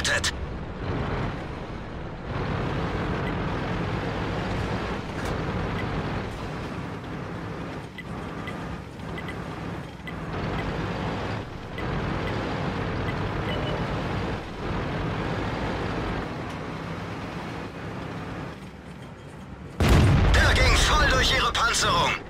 geschaltet. Ging voll durch ihre Panzerung.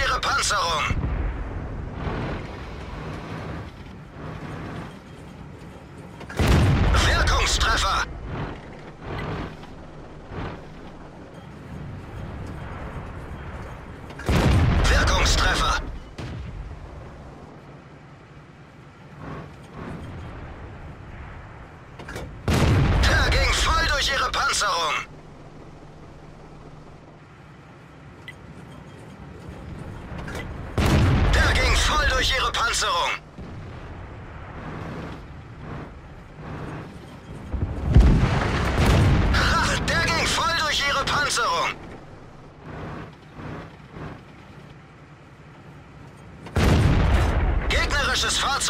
ihre Panzerung!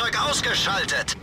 Fahrzeug ausgeschaltet.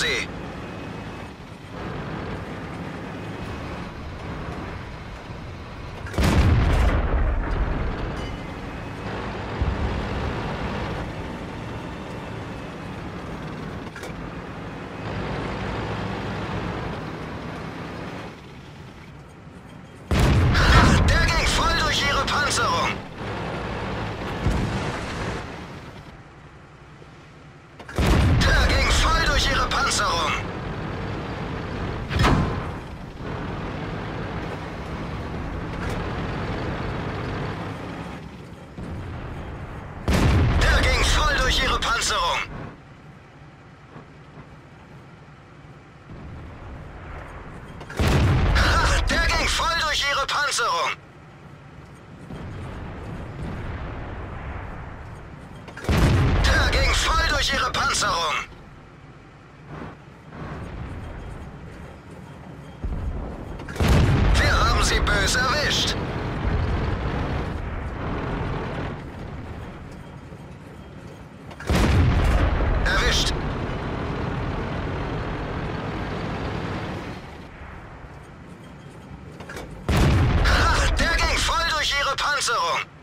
José. durch ihre Panzerung. Der ging voll durch ihre Panzerung. Der ging voll durch ihre Panzerung. Armstrong.